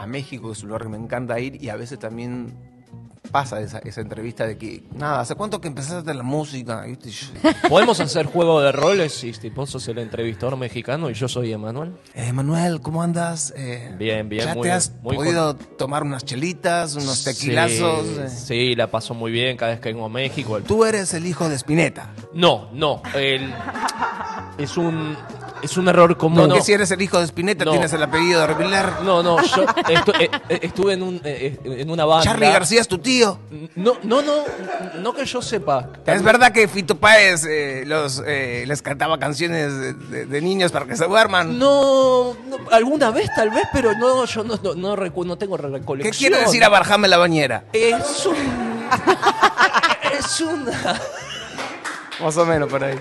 a México, es un lugar que me encanta ir, y a veces también pasa esa, esa entrevista de que, nada, ¿hace cuánto que empezaste la música? ¿Podemos hacer juego de roles? Y si vos sos el entrevistador mexicano y yo soy Emanuel. Eh, Manuel, ¿cómo andas? Eh, Bien, bien, ¿Ya muy te has muy podido tomar unas chelitas, unos tequilazos? Sí, Eh, sí, la paso muy bien cada vez que vengo a México. El- Tú eres el hijo de Spinetta. No, no. el- Es un es un error común. No, No, que si eres el hijo de Spinetta No. tienes el apellido de Repilar. no, no, yo estu- eh, eh, estuve en, un, eh, eh, en una banda. Charlie García es tu tío. No, no, no, no que yo sepa. Es verdad que Fito Páez eh, los, eh, les cantaba canciones de, de- de niños para que se duerman. No, no, alguna vez tal vez, pero no, yo no, no, no, recu- no tengo recolección. ¿Qué quiere decir abarjame la bañera? Es un... es una... Más o menos por ahí.